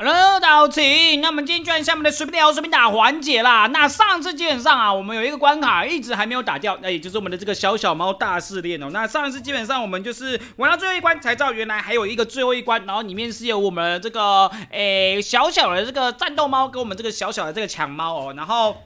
Hello，大家好，请。那我们今天居然下面的随便聊随便打环节啦。那上次基本上啊，我们有一个关卡一直还没有打掉，那也就是我们的这个小小猫大试炼哦。那上次基本上我们就是玩到最后一关才知道，原来还有一个最后一关，然后里面是有我们这个诶小小的这个战斗猫跟我们这个小小的这个抢猫哦，然后。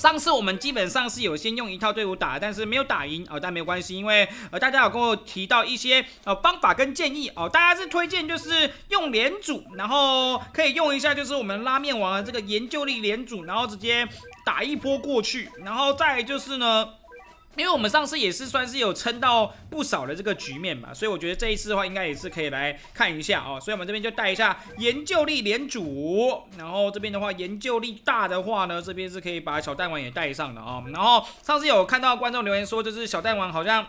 上次我们基本上是有先用一套队伍打，但是没有打赢哦，但没有关系，因为呃大家有跟我提到一些呃方法跟建议哦，大家是推荐就是用连组，然后可以用一下就是我们拉面王的这个研究力连组，然后直接打一波过去，然后再就是呢。因为我们上次也是算是有撑到不少的这个局面嘛，所以我觉得这一次的话应该也是可以来看一下哦。所以我们这边就带一下研究力连主，然后这边的话研究力大的话呢，这边是可以把小弹丸也带上的啊。然后上次有看到观众留言说，就是小弹丸好像。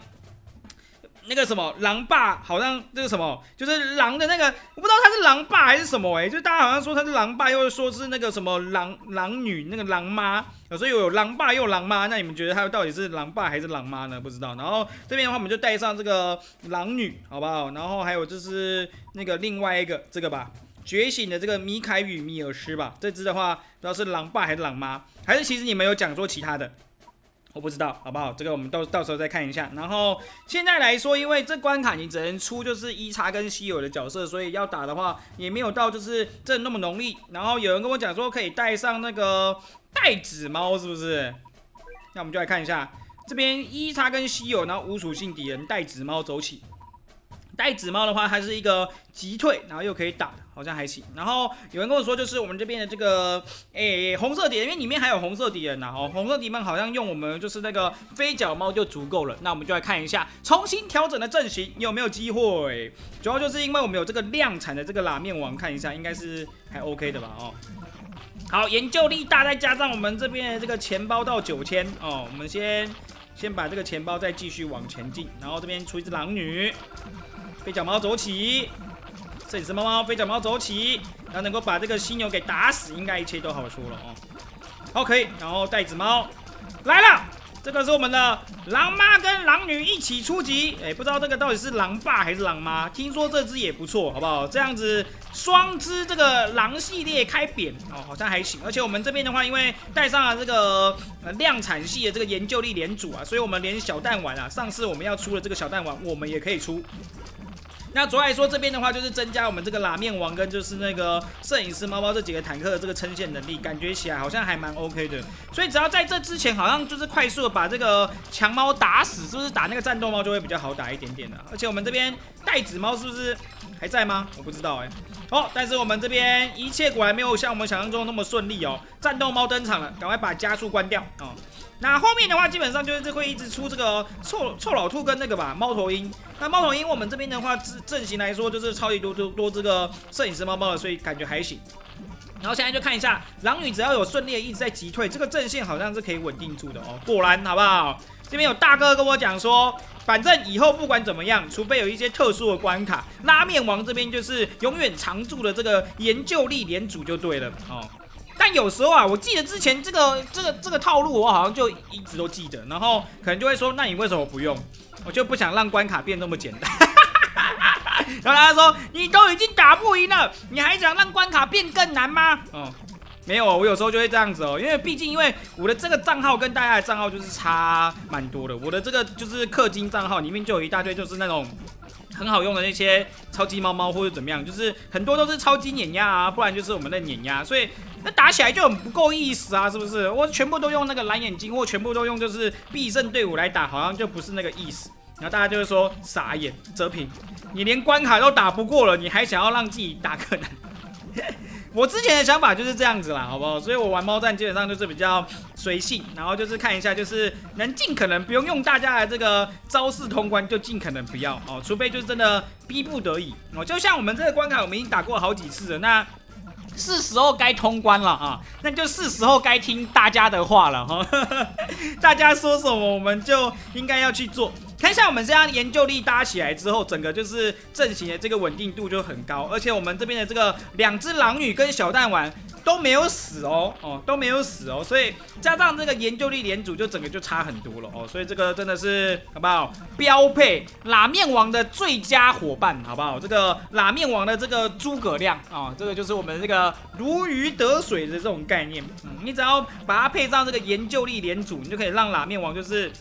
那个什么狼爸好像这个什么，就是狼的那个，我不知道他是狼爸还是什么哎，就大家好像说他是狼爸，又说是那个什么狼狼女那个狼妈，所以有狼爸又狼妈，那你们觉得他到底是狼爸还是狼妈呢？不知道。然后这边的话，我们就带上这个狼女，好不好？然后还有就是那个另外一个这个吧，觉醒的这个米凯与米尔斯吧，这只的话不知道是狼爸还是狼妈，还是其实你们有讲说其他的。我不知道好不好，这个我们到到时候再看一下。然后现在来说，因为这关卡你只能出就是一叉跟稀有的角色，所以要打的话也没有到就是这那么浓力。然后有人跟我讲说可以带上那个带子猫，是不是？那我们就来看一下这边一叉跟稀有，然后无属性敌人带子猫走起。带子猫的话，它是一个急退，然后又可以打的，好像还行。然后有人跟我说，就是我们这边的这个诶红色敌人，因为里面还有红色敌人呐。哦，红色敌人好像用我们就是那个飞脚猫就足够了。那我们就来看一下重新调整的阵型有没有机会。主要就是因为我们有这个量产的这个拉面王，看一下应该是还 OK 的吧？哦，好，研究力大，再加上我们这边的这个钱包到九千哦，我们先先把这个钱包再继续往前进，然后这边出一只狼女。飞脚猫走起，摄影师猫猫，飞脚猫走起，然后能够把这个犀牛给打死，应该一切都好说了哦。好，可以，然后袋子猫来了，这个是我们的狼妈跟狼女一起出击。哎，不知道这个到底是狼爸还是狼妈？听说这只也不错，好不好？这样子双只这个狼系列开扁哦，好像还行。而且我们这边的话，因为带上了这个呃量产系的这个研究力连组啊，所以我们连小弹丸啊，上次我们要出的这个小弹丸，我们也可以出。那主要来说，这边的话就是增加我们这个拉面王跟就是那个摄影师猫猫这几个坦克的这个撑线能力，感觉起来好像还蛮 OK 的。所以只要在这之前，好像就是快速的把这个强猫打死，是不是打那个战斗猫就会比较好打一点点的？而且我们这边袋子猫是不是还在吗？我不知道哎。哦，但是我们这边一切果然没有像我们想象中那么顺利哦。战斗猫登场了，赶快把加速关掉哦。那后面的话，基本上就是会一直出这个臭臭老兔跟那个吧猫头鹰。那猫头鹰我们这边的话，阵阵型来说就是超级多多多这个摄影师猫猫的，所以感觉还行。然后现在就看一下狼女，只要有顺利一直在击退，这个阵线好像是可以稳定住的哦。果然，好不好？这边有大哥跟我讲说，反正以后不管怎么样，除非有一些特殊的关卡，拉面王这边就是永远常驻的这个研究力连组就对了哦。但有时候啊，我记得之前这个这个这个套路，我好像就一直都记得。然后可能就会说，那你为什么不用？我就不想让关卡变那么简单。然后他说，你都已经打不赢了，你还想让关卡变更难吗？哦，没有，我有时候就会这样子哦，因为毕竟因为我的这个账号跟大家的账号就是差蛮多的。我的这个就是氪金账号里面就有一大堆就是那种。很好用的那些超级猫猫或者怎么样，就是很多都是超级碾压啊，不然就是我们的碾压，所以那打起来就很不够意思啊，是不是？我全部都用那个蓝眼睛，或全部都用就是必胜队伍来打，好像就不是那个意思。然后大家就会说傻眼，泽平，你连关卡都打不过了，你还想要让自己打可能？我之前的想法就是这样子啦，好不好？所以我玩猫战基本上就是比较随性，然后就是看一下，就是能尽可能不用用大家的这个招式通关，就尽可能不要哦，除非就是真的逼不得已哦。就像我们这个关卡，我们已经打过好几次了，那是时候该通关了啊，那就是时候该听大家的话了哈。大家说什么，我们就应该要去做。看一下我们这样研究力搭起来之后，整个就是阵型的这个稳定度就很高，而且我们这边的这个两只狼女跟小弹丸都没有死哦，哦都没有死哦，所以加上这个研究力连组就整个就差很多了哦，所以这个真的是好不好？标配拉面王的最佳伙伴，好不好？这个拉面王的这个诸葛亮啊，这个就是我们这个如鱼得水的这种概念，嗯，你只要把它配上这个研究力连组，你就可以让拉面王就是。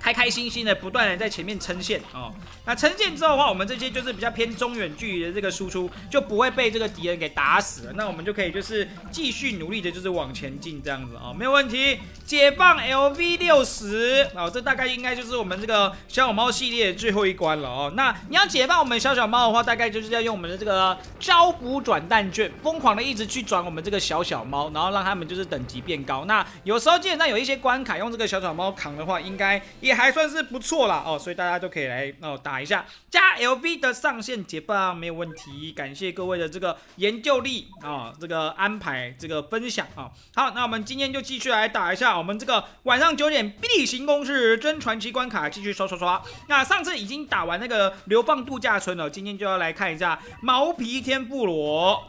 开开心心的不断的在前面撑线哦，那撑线之后的话，我们这些就是比较偏中远距离的这个输出就不会被这个敌人给打死了，那我们就可以就是继续努力的就是往前进这样子啊，没有问题。解放 LV 六十哦，这大概应该就是我们这个小小猫系列最后一关了哦。那你要解放我们小小猫的话，大概就是要用我们的这个招补转蛋券，疯狂的一直去转我们这个小小猫，然后让他们就是等级变高。那有时候基本上有一些关卡用这个小小猫扛的话，应该也也还算是不错啦哦，所以大家都可以来哦打一下，加 LV 的上线解放没有问题。感谢各位的这个研究力啊，这个安排，这个分享啊。好，那我们今天就继续来打一下。我们这个晚上九点必行公式真传奇关卡继续刷刷刷。那上次已经打完那个流放度假村了，今天就要来看一下毛皮天妇罗，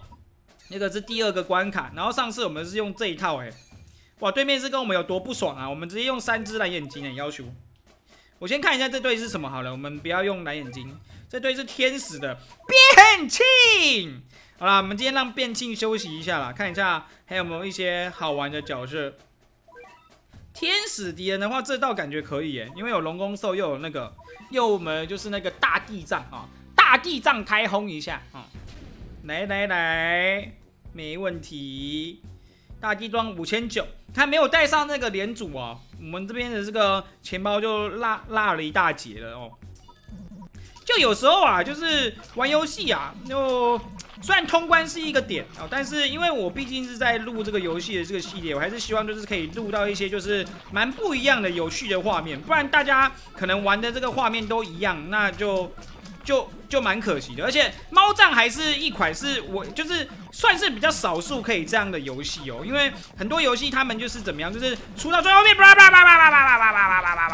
那个是第二个关卡。然后上次我们是用这一套，哎，哇，对面是跟我们有多不爽啊！我们直接用三只蓝眼睛的要求。我先看一下这队是什么好了，我们不要用蓝眼睛，这队是天使的变庆。好了，我们今天让变庆休息一下啦，看一下还有没有一些好玩的角色。天使敌人的话，这道感觉可以耶，因为有龙宫兽，又有那个，又我们就是那个大地藏啊，大地藏开轰一下啊，来来来，没问题，大地装五千九，他没有带上那个连组啊，我们这边的这个钱包就落落了一大截了哦。就有时候啊，就是玩游戏啊，就虽然通关是一个点啊，但是因为我毕竟是在录这个游戏的这个系列，我还是希望就是可以录到一些就是蛮不一样的有趣的画面，不然大家可能玩的这个画面都一样，那就就就蛮可惜的。而且猫战还是一款是我就是算是比较少数可以这样的游戏哦，因为很多游戏他们就是怎么样，就是出到最后面，叭叭叭叭叭叭叭叭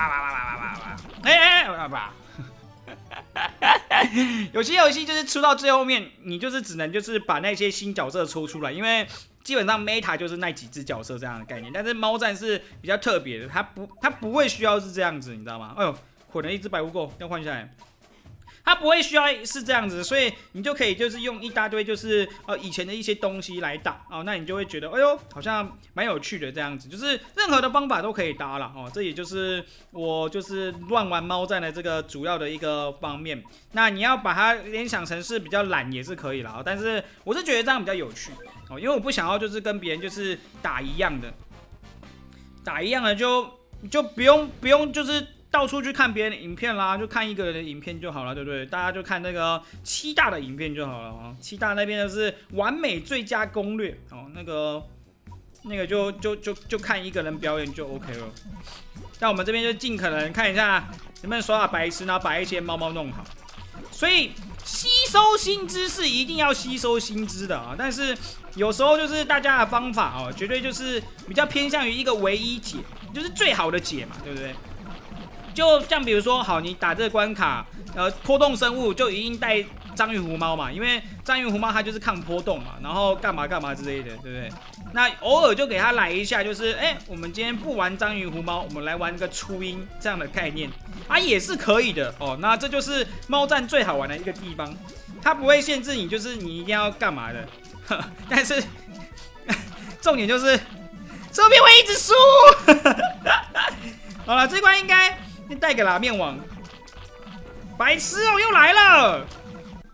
叭，哎哎，叭叭。有些游戏就是出到最后面，你就是只能就是把那些新角色抽出来，因为基本上 meta 就是那几只角色这样的概念。但是猫战是比较特别的，它不它不会需要是这样子，你知道吗？哎呦，可能一只白无垢要换下来。它不会需要是这样子，所以你就可以就是用一大堆就是呃以前的一些东西来打哦，那你就会觉得哎呦好像蛮有趣的这样子，就是任何的方法都可以搭了哦。这也就是我就是乱玩猫战的这个主要的一个方面。那你要把它联想成是比较懒也是可以了啊，但是我是觉得这样比较有趣哦，因为我不想要就是跟别人就是打一样的，打一样的就就不用不用就是。到处去看别人的影片啦，就看一个人的影片就好了，对不对？大家就看那个七大的影片就好了啊。七大那边的是完美最佳攻略哦，那个那个就就就就看一个人表演就 OK 了。那我们这边就尽可能看一下能不能刷白痴，然后把一些猫猫弄好。所以吸收新知是一定要吸收新知的啊，但是有时候就是大家的方法哦，绝对就是比较偏向于一个唯一解，就是最好的解嘛，对不对？就像比如说，好，你打这个关卡，呃，波动生物就一定带章鱼狐猫嘛，因为章鱼狐猫它就是抗波动嘛，然后干嘛干嘛之类的，对不对？那偶尔就给它来一下，就是哎，我们今天不玩章鱼狐猫，我们来玩个初音这样的概念，啊，也是可以的哦。那这就是猫战最好玩的一个地方，它不会限制你，就是你一定要干嘛的，但是重点就是这边会一直输。好了，这关应该。先带个拉面王，白痴哦，又来了！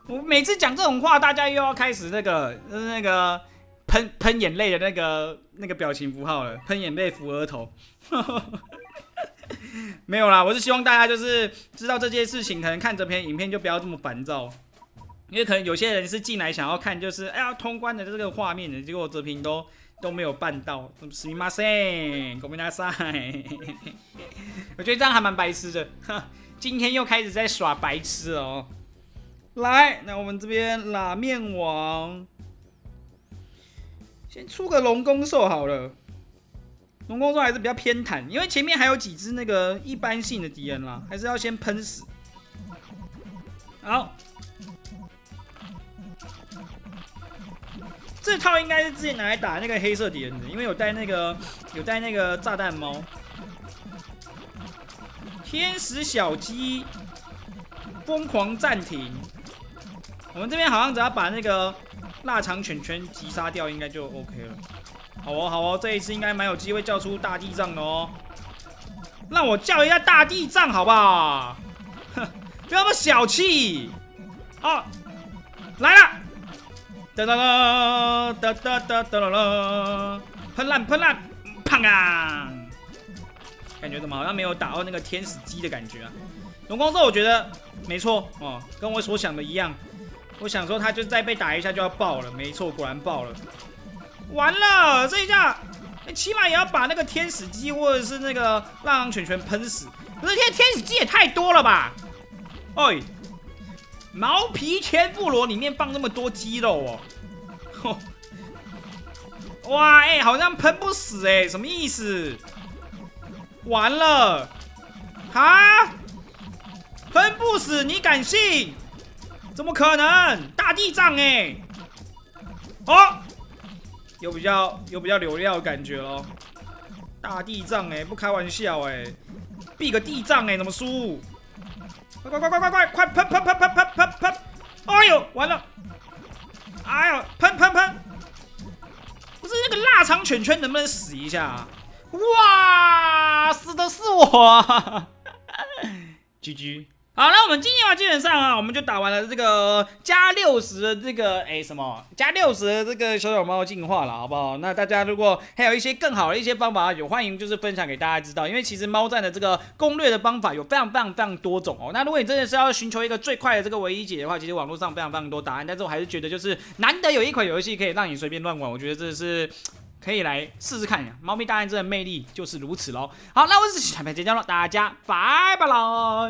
我每次讲这种话，大家又要开始那个，就是那个喷喷眼泪的那个那个表情符号了，喷眼泪扶额头。没有啦，我是希望大家就是知道这件事情，可能看这篇影片就不要这么烦躁，因为可能有些人是进来想要看，就是哎呀通关的这个画面的，结果这篇都。都没有办到，死命马赛，国民大赛，我觉得这样还蛮白痴的。今天又开始在耍白痴哦。来，那我们这边拉面王，先出个龙宫兽好了。龙宫兽还是比较偏袒，因为前面还有几只那个一般性的敌人啦，还是要先喷死。好，这套应该是之前拿来打那个黑色敌人的，因为有带那个有带那个炸弹猫。天使小鸡，疯狂暂停。我们这边好像只要把那个腊肠犬犬击杀掉，应该就 OK 了。好哦，好哦，这一次应该蛮有机会叫出大地藏的哦。让我叫一下大地藏好不好？哼，不要那么小气。哦，来了。哒哒啦，哒哒哒哒啦啦，喷烂喷烂，砰啊！感觉怎么好像没有打到那个天使鸡的感觉啊？龙光兽我觉得没错哦，跟我所想的一样。我想说他就再被打一下就要爆了，没错，果然爆了。完了，这一下起码也要把那个天使鸡或者是那个浪浪犬犬喷死。可是天天使鸡也太多了吧？哎。毛皮天妇罗里面放那么多鸡肉哦，哇哎，好像喷不死哎，什么意思？完了，哈，喷不死你敢信？怎么可能？大地藏哎，哦，有比较有比较流量的感觉咯。大地藏哎，不开玩笑哎，避个地藏哎，怎么输？快快快快快快喷喷喷喷喷喷喷！哎呦，完了！哎呦，喷喷喷！不是那个腊肠犬犬能不能死一下？啊哇，死的是我！GG。好，那我们今天的话，基本上啊，我们就打完了这个加六十的这个哎什么加六十的这个小小猫进化了，好不好？那大家如果还有一些更好的一些方法，有欢迎就是分享给大家知道。因为其实猫战的这个攻略的方法有非常非常非常多种哦。那如果你真的是要寻求一个最快的这个唯一解的话，其实网络上非常非常多答案。但是我还是觉得就是难得有一款游戏可以让你随便乱玩，我觉得这是。可以来试试看呀，猫咪大战争的魅力就是如此喽。好，那我是小白姐姐了，大家拜拜喽。